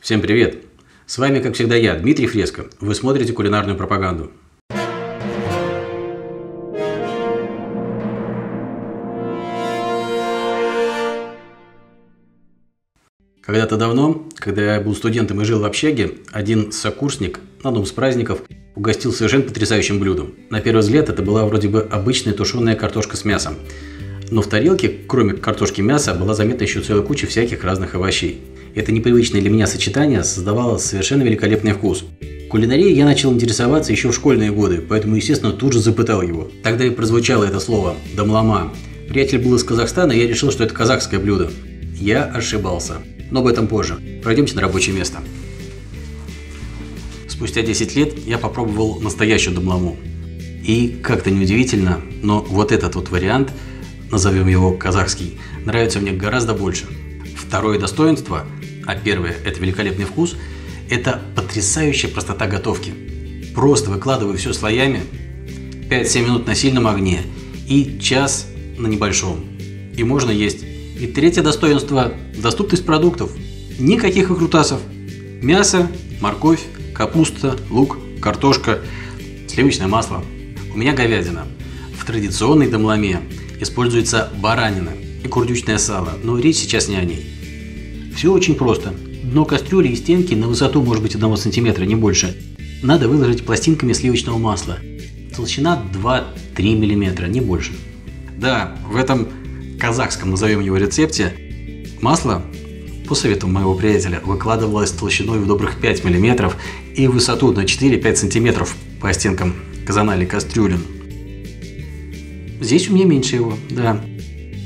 Всем привет! С вами, как всегда, я, Дмитрий Фреско. Вы смотрите кулинарную пропаганду. Когда-то давно, когда я был студентом и жил в общаге, один сокурсник на одном из праздников угостил совершенно потрясающим блюдом. На первый взгляд это была вроде бы обычная тушеная картошка с мясом. Но в тарелке, кроме картошки и мяса, была заметна еще целая куча всяких разных овощей. Это непривычное для меня сочетание создавало совершенно великолепный вкус. Кулинарией я начал интересоваться еще в школьные годы, поэтому, естественно, тут же запытал его. Тогда и прозвучало это слово «домлама». Приятель был из Казахстана, и я решил, что это казахское блюдо. Я ошибался. Но об этом позже. Пройдемте на рабочее место. Спустя 10 лет я попробовал настоящую домламу. И, как-то неудивительно, но вот этот вот вариант, назовем его казахский, нравится мне гораздо больше. Второе достоинство, а первое – это великолепный вкус, это потрясающая простота готовки. Просто выкладываю все слоями, 5-7 минут на сильном огне и час на небольшом. И можно есть. И третье достоинство – доступность продуктов. Никаких выкрутасов. Мясо, морковь, капуста, лук, картошка, сливочное масло. У меня говядина. В традиционной домламе используется баранина и курдючное сало, но речь сейчас не о ней. Все очень просто. Дно кастрюли и стенки на высоту может быть 1 см, не больше. Надо выложить пластинками сливочного масла. Толщина 2-3 мм, не больше. Да, в этом казахском, назовем его рецепте, масло, по совету моего приятеля, выкладывалось толщиной в добрых 5 мм и высоту на 4-5 см по стенкам казана или кастрюлин. Здесь у меня меньше его, да.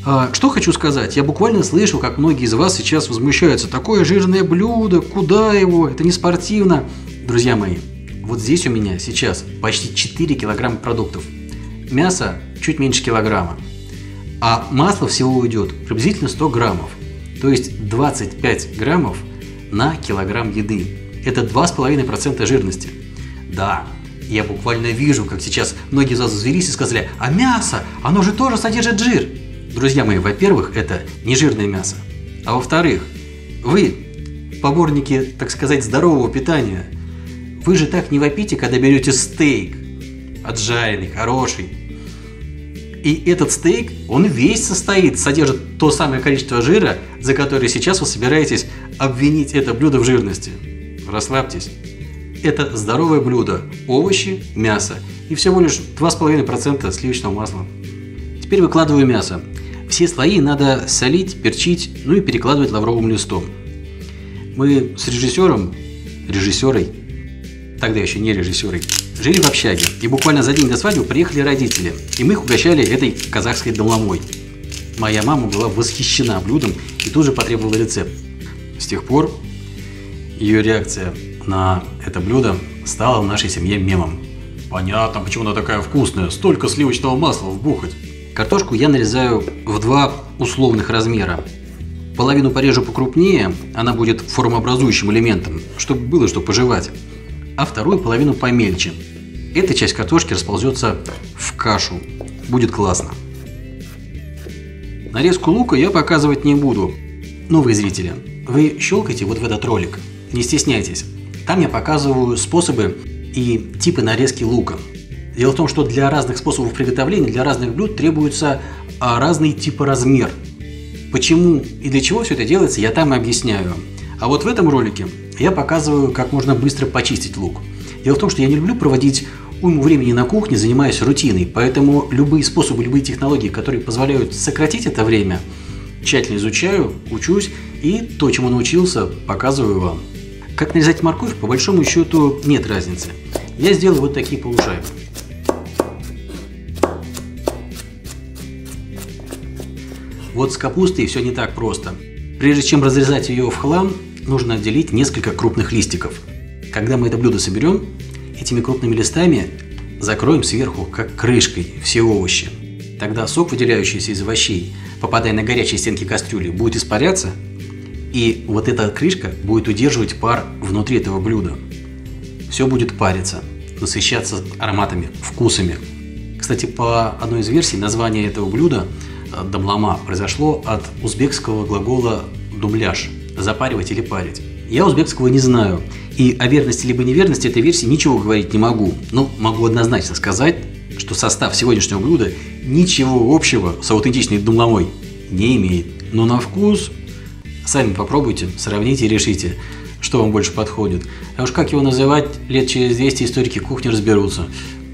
А, что хочу сказать, я буквально слышу, как многие из вас сейчас возмущаются. Такое жирное блюдо, куда его, это не спортивно. Друзья мои, вот здесь у меня сейчас почти 4 килограмма продуктов. Мясо чуть меньше килограмма. А масло всего уйдет приблизительно 100 граммов. То есть 25 граммов на килограмм еды. Это 2,5% жирности. Да, я буквально вижу, как сейчас многие взвелись и сказали, а мясо, оно же тоже содержит жир. Друзья мои, во-первых, это не жирное мясо. А во-вторых, вы, поборники, так сказать, здорового питания, вы же так не вопите, когда берете стейк, отжаренный, хороший. И этот стейк, он весь состоит, содержит то самое количество жира, за которое сейчас вы собираетесь обвинить это блюдо в жирности. Расслабьтесь. Это здоровое блюдо, овощи, мясо и всего лишь 2,5% сливочного масла. Теперь выкладываю мясо. Все слои надо солить, перчить, ну и перекладывать лавровым листом. Мы с режиссером, режиссерой, тогда еще не режиссерой, жили в общаге. И буквально за день до свадьбы приехали родители. И мы их угощали этой казахской доломой. Моя мама была восхищена блюдом и тут же потребовала рецепт. С тех пор ее реакция на это блюдо стала в нашей семье мемом. Понятно, почему она такая вкусная, столько сливочного масла вбухать. Картошку я нарезаю в два условных размера. Половину порежу покрупнее, она будет формообразующим элементом, чтобы было что пожевать. А вторую половину помельче. Эта часть картошки расползется в кашу. Будет классно. Нарезку лука я показывать не буду. Новые зрители, вы щелкайте вот в этот ролик. Не стесняйтесь. Там я показываю способы и типы нарезки лука. Дело в том, что для разных способов приготовления, для разных блюд требуются а, разные типы размер. Почему и для чего все это делается, я там и объясняю. А вот в этом ролике я показываю, как можно быстро почистить лук. Дело в том, что я не люблю проводить уйму времени на кухне, занимаясь рутиной, поэтому любые способы, любые технологии, которые позволяют сократить это время, тщательно изучаю, учусь и то, чему научился, показываю вам. Как нарезать морковь, по большому счету, нет разницы. Я сделаю вот такие полушарики. Вот с капустой все не так просто. Прежде чем разрезать ее в хлам, нужно отделить несколько крупных листиков. Когда мы это блюдо соберем, этими крупными листами закроем сверху, как крышкой, все овощи. Тогда сок, выделяющийся из овощей, попадая на горячие стенки кастрюли, будет испаряться, и вот эта крышка будет удерживать пар внутри этого блюда. Все будет париться, насыщаться ароматами, вкусами. Кстати, по одной из версий название этого блюда – дамлама произошло от узбекского глагола «думляж» – запаривать или парить. Я узбекского не знаю, и о верности либо неверности этой версии ничего говорить не могу, но могу однозначно сказать, что состав сегодняшнего блюда ничего общего с аутентичной думломой не имеет. Но на вкус сами попробуйте, сравните и решите, что вам больше подходит. А уж как его называть, лет через 200 историки кухни разберутся.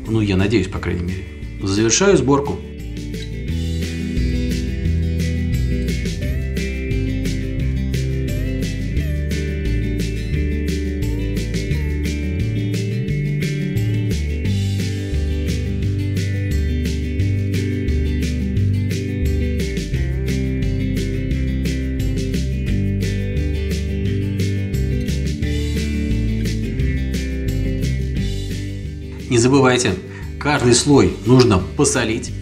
Ну, я надеюсь, по крайней мере. Завершаю сборку. Забывайте, каждый слой нужно посолить,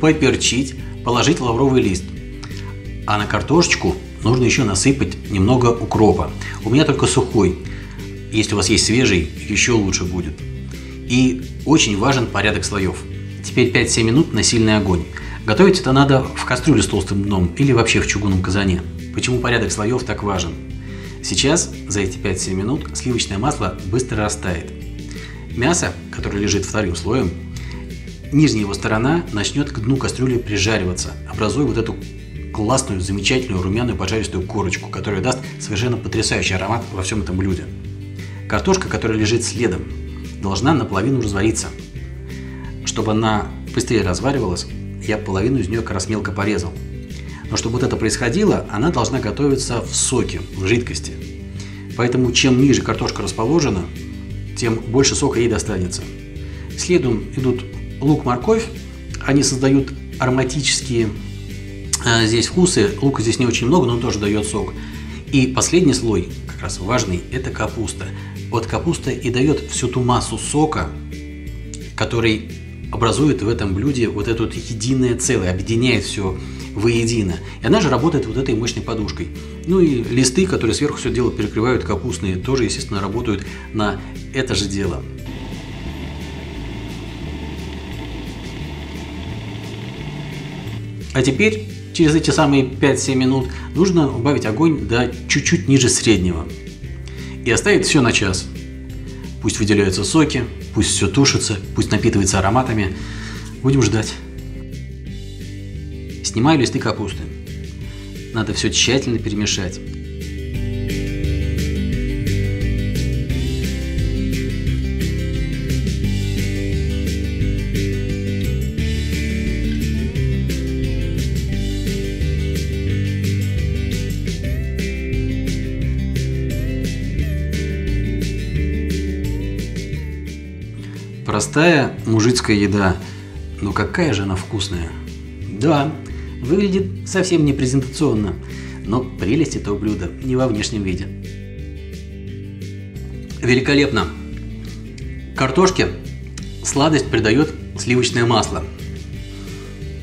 поперчить, положить лавровый лист. А на картошечку нужно еще насыпать немного укропа. У меня только сухой. Если у вас есть свежий, еще лучше будет. И очень важен порядок слоев. Теперь 5-7 минут на сильный огонь. Готовить это надо в кастрюле с толстым дном или вообще в чугунном казане. Почему порядок слоев так важен? Сейчас за эти 5-7 минут сливочное масло быстро растает. Мясо, которое лежит вторым слоем, нижняя его сторона начнет к дну кастрюли прижариваться, образуя вот эту классную, замечательную румяную поджаристую корочку, которая даст совершенно потрясающий аромат во всем этом блюде. Картошка, которая лежит следом, должна наполовину развариться. Чтобы она быстрее разваривалась, я половину из нее как раз мелко порезал. Но чтобы вот это происходило, она должна готовиться в соке, в жидкости. Поэтому чем ниже картошка расположена, тем больше сока ей достанется. Следом идут лук, морковь. Они создают ароматические э, здесь вкусы. Лука здесь не очень много, но он тоже дает сок. И последний слой, как раз важный, это капуста. Вот капуста и дает всю ту массу сока, который образует в этом блюде вот это вот единое целое, объединяет все воедино. И она же работает вот этой мощной подушкой. Ну и листы, которые сверху все дело перекрывают, капустные, тоже, естественно, работают на это же дело. А теперь, через эти самые 5-7 минут, нужно убавить огонь до чуть-чуть ниже среднего. И оставить все на час. Пусть выделяются соки, пусть все тушится, пусть напитывается ароматами. Будем ждать. Снимаю листы капусты. Надо все тщательно перемешать. Простая мужицкая еда, но какая же она вкусная. Да, выглядит совсем не презентационно, но прелесть этого блюда не во внешнем виде. Великолепно! Картошке сладость придает сливочное масло.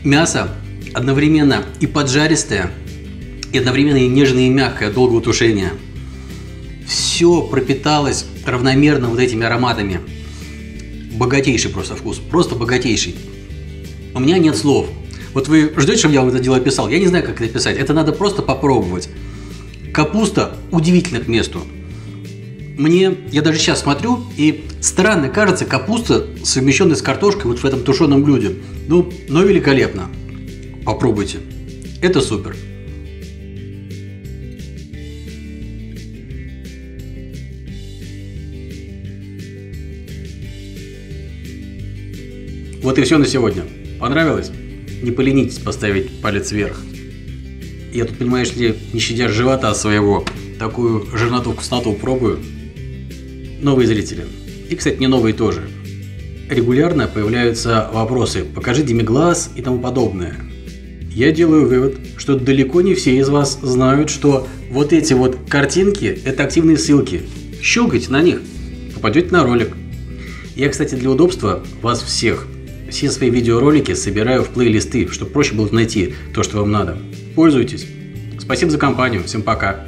Мясо одновременно и поджаристое, и одновременно и нежное и мягкое, долгого тушения. Все пропиталось равномерно вот этими ароматами – богатейший просто вкус, просто богатейший. У меня нет слов. Вот вы ждете, чтобы я вам это дело описал? Я не знаю, как это писать. Это надо просто попробовать. Капуста удивительно к месту. Мне, я даже сейчас смотрю, и странно кажется капуста, совмещенная с картошкой вот в этом тушеном блюде. Ну, но великолепно. Попробуйте. Это супер. Вот и все на сегодня. Понравилось? Не поленитесь поставить палец вверх. Я тут, понимаешь ли, не щадя живота своего, такую жирноту-вкусноту пробую. Новые зрители. И, кстати, не новые тоже. Регулярно появляются вопросы «покажи демиглаз» и тому подобное. Я делаю вывод, что далеко не все из вас знают, что вот эти вот картинки – это активные ссылки. Щелкайте на них, попадете на ролик. Я, кстати, для удобства вас всех все свои видеоролики собираю в плейлисты, чтобы проще было найти то, что вам надо. Пользуйтесь. Спасибо за компанию. Всем пока.